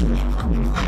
うん。